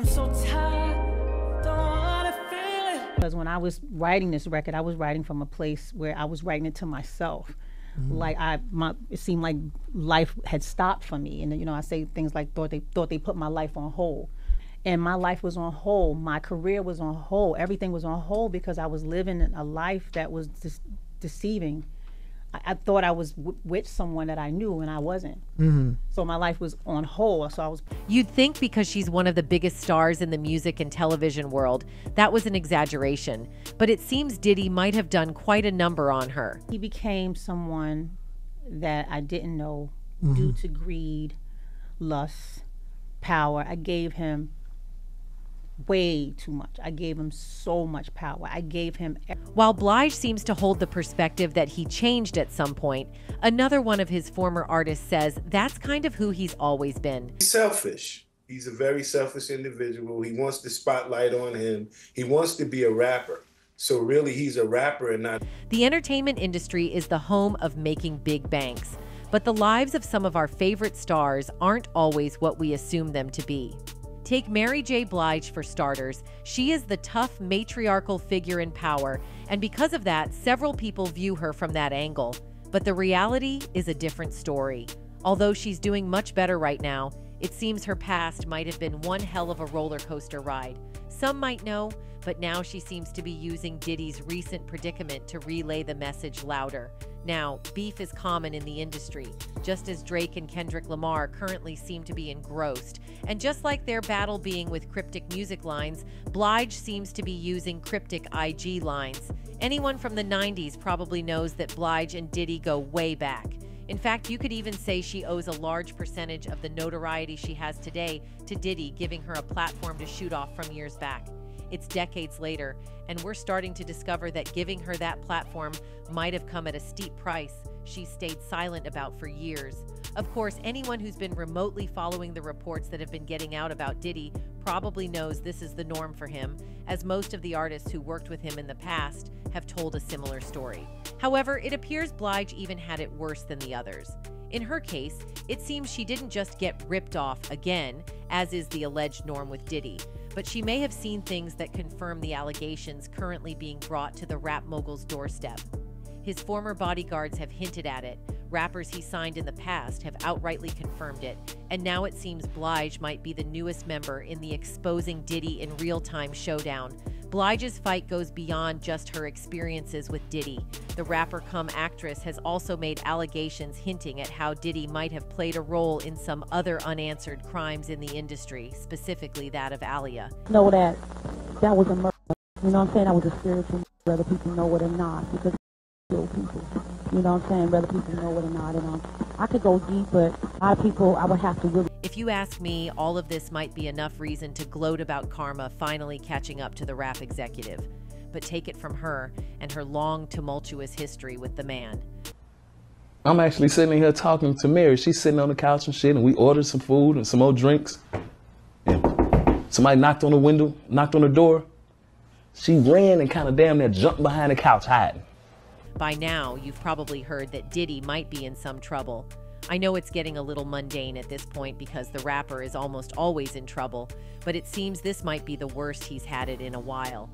I'm so tired, don't wanna feel it. Because when I was writing this record, I was writing from a place where I was writing it to myself. Mm. Like I, my, it seemed like life had stopped for me, and you know, I say things like thought they thought they put my life on hold, and my life was on hold. My career was on hold. Everything was on hold because I was living a life that was just deceiving. I, I thought I was w- with someone that I knew, and I wasn't. Mm-hmm. So my life was on hold. So I was You'd think because she's one of the biggest stars in the music and television world, that was an exaggeration. But it seems Diddy might have done quite a number on her. he became someone that I didn't know due mm-hmm. to greed, lust, power. I gave him way too much. I gave him so much power. I gave him While Blige seems to hold the perspective that he changed at some point, another one of his former artists says that's kind of who he's always been. He's selfish. He's a very selfish individual. He wants the spotlight on him. He wants to be a rapper. So really, he's a rapper and not. The entertainment industry is the home of making big banks, but the lives of some of our favorite stars aren't always what we assume them to be. Take Mary J. Blige for starters. She is the tough matriarchal figure in power, and because of that, several people view her from that angle. But the reality is a different story. Although she's doing much better right now, it seems her past might have been one hell of a roller coaster ride. Some might know, but now she seems to be using Diddy's recent predicament to relay the message louder. Now, beef is common in the industry, just as Drake and Kendrick Lamar currently seem to be engrossed. And just like their battle being with cryptic music lines, Blige seems to be using cryptic IG lines. Anyone from the 90s probably knows that Blige and Diddy go way back. In fact, you could even say she owes a large percentage of the notoriety she has today to Diddy giving her a platform to shoot off from years back. It's decades later, and we're starting to discover that giving her that platform might have come at a steep price she stayed silent about for years. Of course, anyone who's been remotely following the reports that have been getting out about Diddy probably knows this is the norm for him, as most of the artists who worked with him in the past have told a similar story. However, it appears Blige even had it worse than the others. In her case, it seems she didn't just get ripped off again, as is the alleged norm with Diddy, but she may have seen things that confirm the allegations currently being brought to the rap mogul's doorstep. His former bodyguards have hinted at it, rappers he signed in the past have outrightly confirmed it, and now it seems Blige might be the newest member in the exposing Diddy in real time showdown. Blige's fight goes beyond just her experiences with Diddy. The rapper come actress has also made allegations hinting at how Diddy might have played a role in some other unanswered crimes in the industry, specifically that of Aaliyah. know that that was a murder. You know what I'm saying? That was a spiritual whether people know it or not, because people. You know what I'm saying? Whether people know it or not. And um, I could go deep, but a lot of people, I would have to really If you ask me, all of this might be enough reason to gloat about Karma finally catching up to the rap executive. But take it from her and her long, tumultuous history with the man. I'm actually sitting here talking to Mary. She's sitting on the couch and shit, and we ordered some food and some more drinks. And somebody knocked on the window, knocked on the door. She ran and kind of damn near jumped behind the couch hiding. By now, you've probably heard that Diddy might be in some trouble. I know it's getting a little mundane at this point because the rapper is almost always in trouble, but it seems this might be the worst he's had it in a while.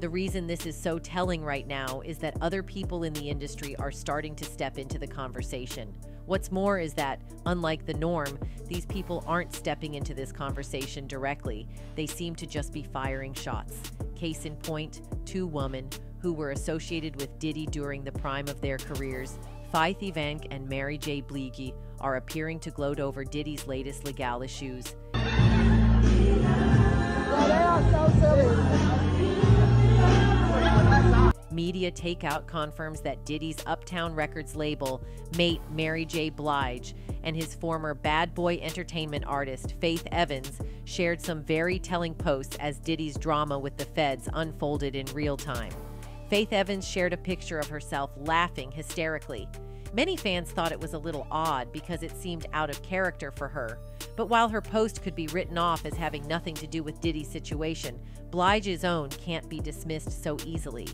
The reason this is so telling right now is that other people in the industry are starting to step into the conversation. What's more is that, unlike the norm, these people aren't stepping into this conversation directly. They seem to just be firing shots. Case in point, two women who were associated with Diddy during the prime of their careers, Faith Evans and Mary J. Blige, are appearing to gloat over Diddy's latest legal issues. Media Takeout confirms that Diddy's Uptown Records label, mate Mary J. Blige, and his former bad boy entertainment artist, Faith Evans, shared some very telling posts as Diddy's drama with the feds unfolded in real time. Faith Evans shared a picture of herself laughing hysterically. Many fans thought it was a little odd because it seemed out of character for her. But while her post could be written off as having nothing to do with Diddy's situation, Blige's own can't be dismissed so easily.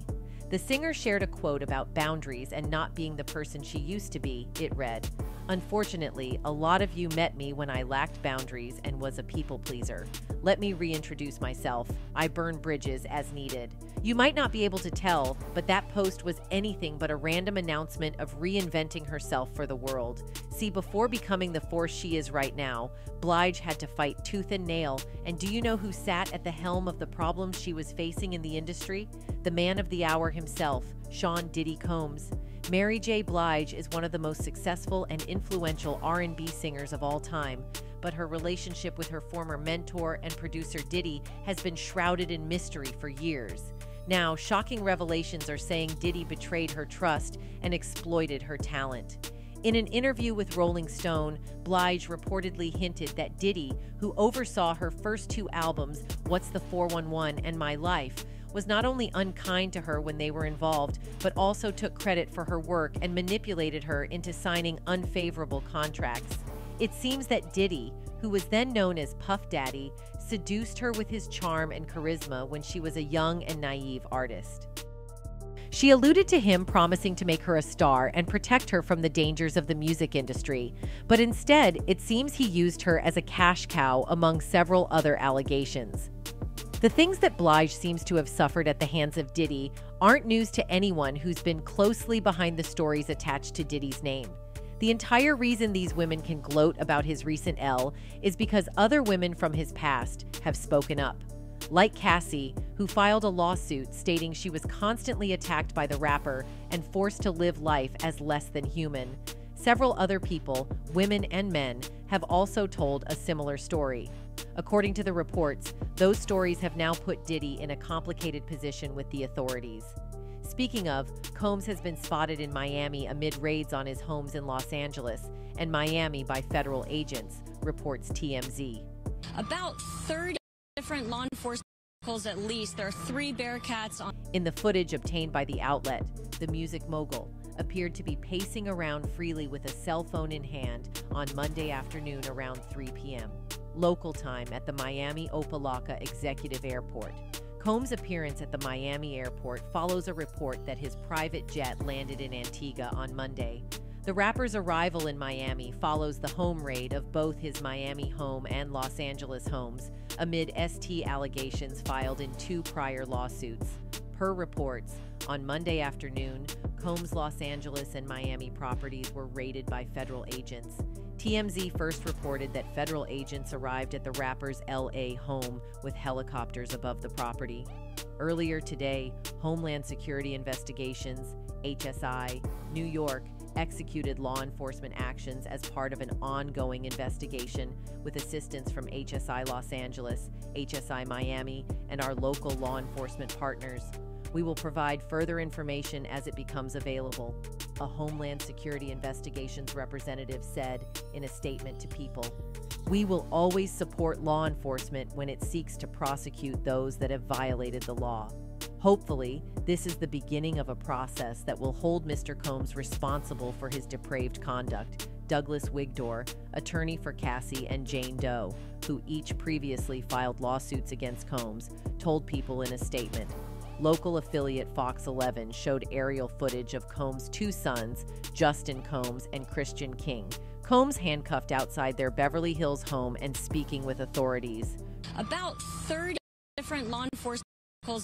The singer shared a quote about boundaries and not being the person she used to be. It read, Unfortunately, a lot of you met me when I lacked boundaries and was a people pleaser. Let me reintroduce myself. I burn bridges as needed. You might not be able to tell, but that post was anything but a random announcement of reinventing herself for the world. See, before becoming the force she is right now, Blige had to fight tooth and nail. And do you know who sat at the helm of the problems she was facing in the industry? The man of the hour himself, Sean Diddy Combs. Mary J. Blige is one of the most successful and influential R&B singers of all time, but her relationship with her former mentor and producer Diddy has been shrouded in mystery for years. Now, shocking revelations are saying Diddy betrayed her trust and exploited her talent. In an interview with Rolling Stone, Blige reportedly hinted that Diddy, who oversaw her first two albums, What's the 411 and My Life, was not only unkind to her when they were involved, but also took credit for her work and manipulated her into signing unfavorable contracts. It seems that Diddy, who was then known as Puff Daddy, seduced her with his charm and charisma when she was a young and naive artist. She alluded to him promising to make her a star and protect her from the dangers of the music industry, but instead, it seems he used her as a cash cow among several other allegations. The things that Blige seems to have suffered at the hands of Diddy aren't news to anyone who's been closely behind the stories attached to Diddy's name. The entire reason these women can gloat about his recent L is because other women from his past have spoken up. Like Cassie, who filed a lawsuit stating she was constantly attacked by the rapper and forced to live life as less than human. Several other people, women and men, have also told a similar story. According to the reports, those stories have now put Diddy in a complicated position with the authorities. Speaking of, Combs has been spotted in Miami amid raids on his homes in Los Angeles and Miami by federal agents, reports TMZ. About 30 different law enforcement vehicles at least. There are three Bearcats on. In the footage obtained by the outlet, the music mogul appeared to be pacing around freely with a cell phone in hand on Monday afternoon around 3 p.m. local time at the Miami Opa-locka Executive Airport. Combs' appearance at the Miami airport follows a report that his private jet landed in Antigua on Monday. The rapper's arrival in Miami follows the home raid of both his Miami home and Los Angeles homes amid ST allegations filed in two prior lawsuits. Per reports, on Monday afternoon, Combs' Los Angeles and Miami properties were raided by federal agents. TMZ first reported that federal agents arrived at the rapper's LA home with helicopters above the property. Earlier today, Homeland Security Investigations, HSI, New York, executed law enforcement actions as part of an ongoing investigation with assistance from HSI Los Angeles, HSI Miami, and our local law enforcement partners. We will provide further information as it becomes available, a Homeland Security Investigations representative said in a statement to People. We will always support law enforcement when it seeks to prosecute those that have violated the law. Hopefully, this is the beginning of a process that will hold Mr. Combs responsible for his depraved conduct. Douglas Wigdor, attorney for Cassie and Jane Doe, who each previously filed lawsuits against Combs, told people in a statement Local affiliate Fox 11 showed aerial footage of Combs' two sons, Justin Combs and Christian King. Combs handcuffed outside their Beverly Hills home and speaking with authorities. About 30 different law enforcement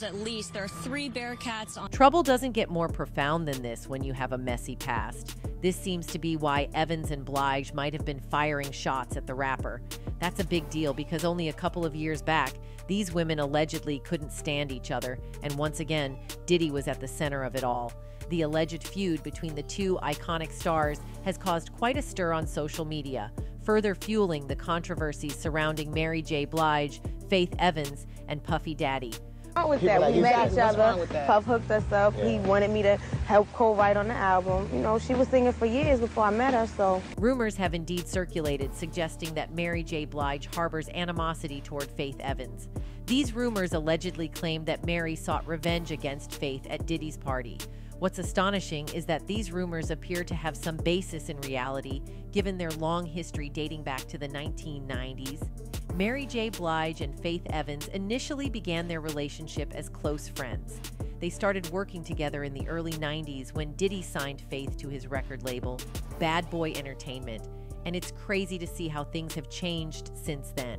at least. There are three Bearcats on. Trouble doesn't get more profound than this when you have a messy past. This seems to be why Evans and Blige might have been firing shots at the rapper. That's a big deal because only a couple of years back, these women allegedly couldn't stand each other, and once again, Diddy was at the center of it all. The alleged feud between the two iconic stars has caused quite a stir on social media, further fueling the controversies surrounding Mary J. Blige, Faith Evans, and Puffy Daddy. Wrong with People that. like we met each other. wrong with that? Puff hooked us up. He wanted me to help co-write on the album. You know, she was singing for years before I met her, so Rumors have indeed circulated suggesting that Mary J. Blige harbors animosity toward Faith Evans. These rumors allegedly claim that Mary sought revenge against Faith at Diddy's party. What's astonishing is that these rumors appear to have some basis in reality, given their long history dating back to the 1990s. Mary J. Blige and Faith Evans initially began their relationship as close friends. They started working together in the early 90s when Diddy signed Faith to his record label, Bad Boy Entertainment, and it's crazy to see how things have changed since then.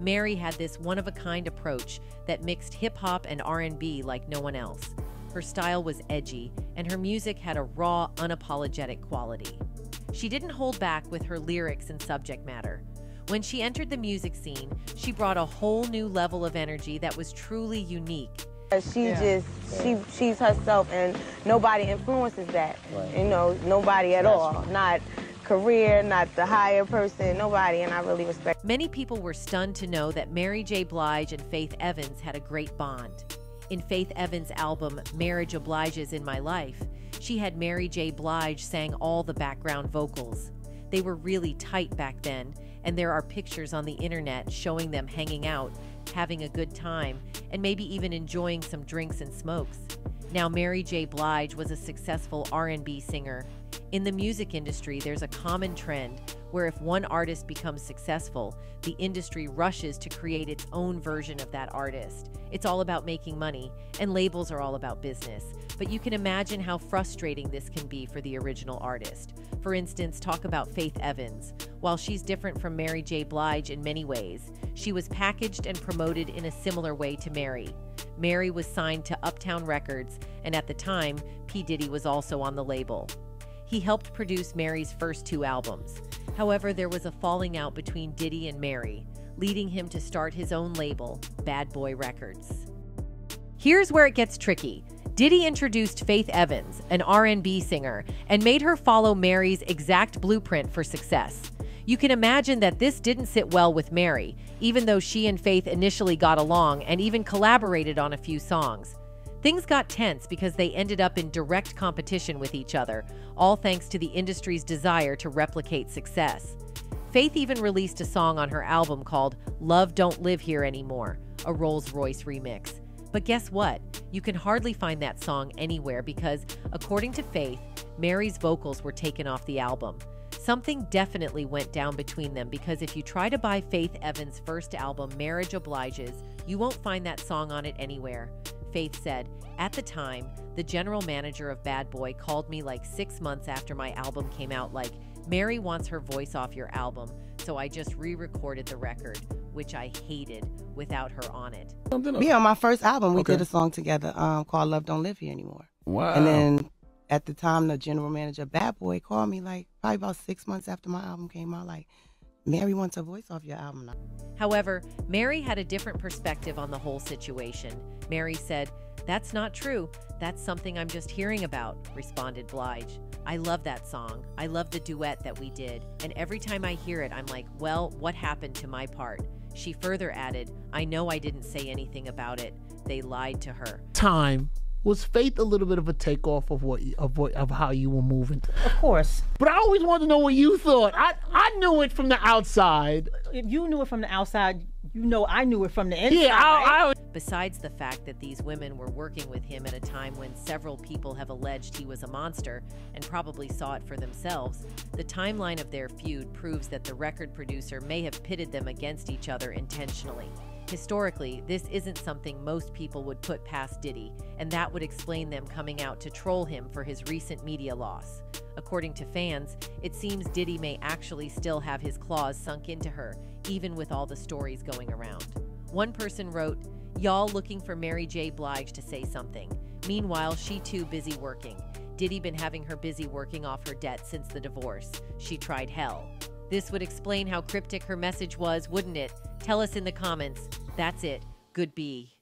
Mary had this one-of-a-kind approach that mixed hip-hop and R&B like no one else. Her style was edgy, and her music had a raw, unapologetic quality. She didn't hold back with her lyrics and subject matter. When she entered the music scene, she brought a whole new level of energy that was truly unique. She just she she's herself, and nobody influences that. You know, nobody at all. Not career, not the higher person, nobody, and I really respect. Many people were stunned to know that Mary J. Blige and Faith Evans had a great bond. In Faith Evans' album Marriage Obliges in My Life, she had Mary J. Blige sang all the background vocals. They were really tight back then, and there are pictures on the internet showing them hanging out, having a good time, and maybe even enjoying some drinks and smokes. Now Mary J. Blige was a successful R&B singer. In the music industry, there's a common trend where if one artist becomes successful, the industry rushes to create its own version of that artist. It's all about making money, and labels are all about business. But you can imagine how frustrating this can be for the original artist. For instance, talk about Faith Evans. While she's different from Mary J. Blige in many ways, she was packaged and promoted in a similar way to Mary. Mary was signed to Uptown Records, and at the time, P. Diddy was also on the label. He helped produce Mary's first two albums. However, there was a falling out between Diddy and Mary, leading him to start his own label, Bad Boy Records. Here's where it gets tricky. Diddy introduced Faith Evans, an R&B singer, and made her follow Mary's exact blueprint for success. You can imagine that this didn't sit well with Mary, even though she and Faith initially got along and even collaborated on a few songs. Things got tense because they ended up in direct competition with each other, all thanks to the industry's desire to replicate success. Faith even released a song on her album called Love Don't Live Here Anymore, a Rolls Royce remix. But guess what? You can hardly find that song anywhere because, according to Faith, Mary's vocals were taken off the album. Something definitely went down between them because if you try to buy Faith Evans' first album, Marriage Obliges, you won't find that song on it anywhere. Faith said, At the time, the general manager of Bad Boy called me like six months after my album came out, like, Mary wants her voice off your album, so I just re recorded the record, which I hated without her on it. Yeah, on my first album, we Okay. did a song together um, called "Love Don't Live Here Anymore." Wow. And then at the time, the general manager, Bad Boy, called me like probably about six months after my album came out, like, "Mary wants her voice off your album. However, Mary had a different perspective on the whole situation. Mary said, That's not true. That's something I'm just hearing about, responded Blige. I love that song. I love the duet that we did. And every time I hear it, I'm like, well, what happened to my part? She further added, I know I didn't say anything about it. They lied to her. Time was Faith a little bit of a takeoff of what of what of how you were moving. Of course. But I always wanted to know what you thought. I I knew it from the outside. If you knew it from the outside, you know I knew it from the inside. Yeah, I, I Besides the fact that these women were working with him at a time when several people have alleged he was a monster and probably saw it for themselves, the timeline of their feud proves that the record producer may have pitted them against each other intentionally. Historically, this isn't something most people would put past Diddy, and that would explain them coming out to troll him for his recent media loss. According to fans, it seems Diddy may actually still have his claws sunk into her, even with all the stories going around. One person wrote, Y'all looking for Mary J. Blige to say something. Meanwhile, she too busy working. Diddy been having her busy working off her debt since the divorce. She tried hell. This would explain how cryptic her message was, wouldn't it? Tell us in the comments. That's it. Good B.